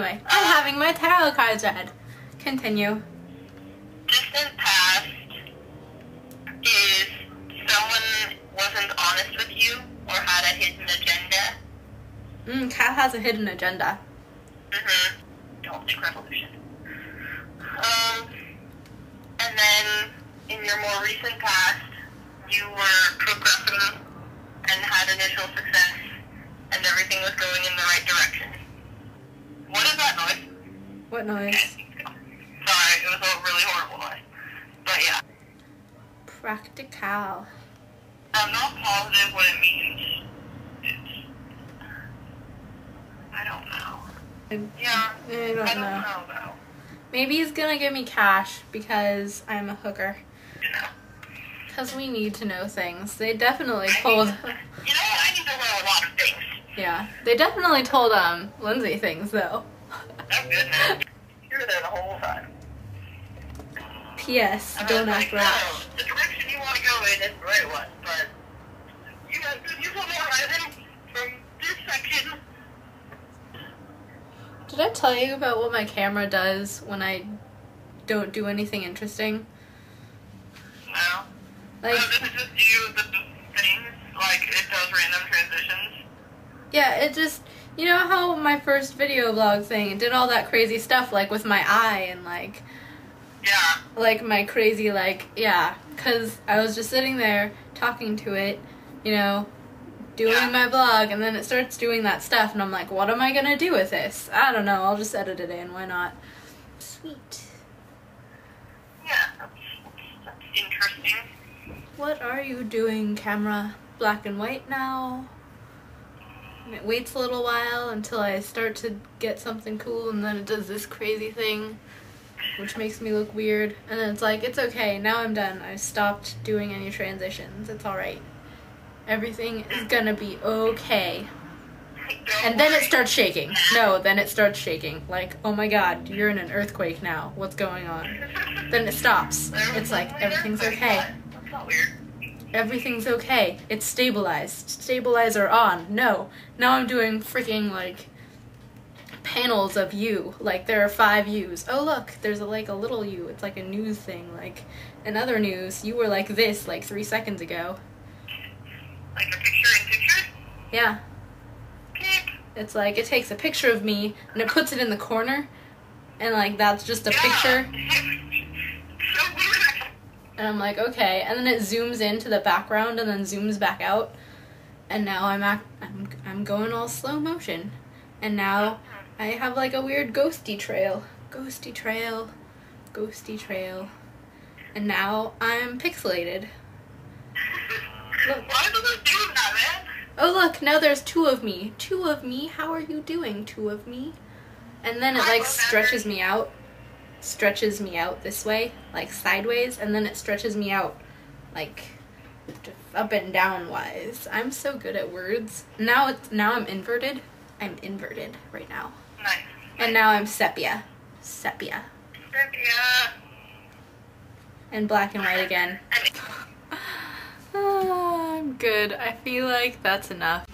my tarot cards read. Continue. Distant past is someone wasn't honest with you or had a hidden agenda. Mm, Kat has a hidden agenda. Mm-hmm. Galactic Revolution. Um, and then in your more recent past, you were progressing and had initial success, and everything was going in the right direction. What is that noise? What noise? Sorry, it was a really horrible noise. But yeah, Practical. I'm not positive what it means. It's, I don't know. I, Yeah, I I don't don't know. know though. Maybe he's gonna give me cash because I'm a hooker. You know. Because we need to know things. They definitely I told. need- You know what? I need to learn a lot of things. Yeah, they definitely told um Lindsay things though. That's good, man. You were there the whole time. P.S. And Don't act like, no, the direction you want to go in is the right one, but you guys, you told me horizon from this section. Did I tell you about what my camera does when I don't do anything interesting? No. Uh, like, no, this is just you, the things, like it does random transitions. yeah, it just. You know how my first video vlog thing did all that crazy stuff, like with my eye and like. Yeah. like my crazy like yeah because i was just sitting there talking to it you know doing Yeah. my blog and then it starts doing that stuff and i'm like what am i gonna do with this i don't know i'll just edit it in why not sweet Yeah, that's, that's interesting. what are you doing camera black and white now and it waits a little while until i start to get something cool and then it does this crazy thing which makes me look weird. And then it's like, it's okay, now I'm done. I stopped doing any transitions. It's alright. Everything is gonna be okay. And then it starts shaking. No, then it starts shaking. Like, oh my god, you're in an earthquake now. What's going on? Then it stops. It's like, everything's okay. That's not weird. Everything's okay. It's stabilized. Stabilizer on. No. Now I'm doing freaking like panels of you. Like there are five U's. Oh look, there's a, like a little you. It's like a news thing. Like another news. You were like this like three seconds ago. Like a picture in picture? Yeah. Beep. It's like it takes a picture of me and it puts it in the corner, and like that's just a Yeah. picture. And I'm like, okay. And then it zooms into the background and then zooms back out. And now I'm act- I'm I'm going all slow motion. And now I have like a weird ghosty trail. Ghosty trail. Ghosty trail. And now I'm pixelated. Look. Why does it do that, man? Oh look, now there's two of me. Two of me. How are you doing, two of me? And then it like stretches me out. Stretches me out this way, like sideways, and then it stretches me out like up and down wise. I'm so good at words. Now it's now I'm inverted. I'm inverted right now. Nice. And now I'm sepia. Sepia. Sepia. And black and white again. Oh, I'm good. I feel like that's enough.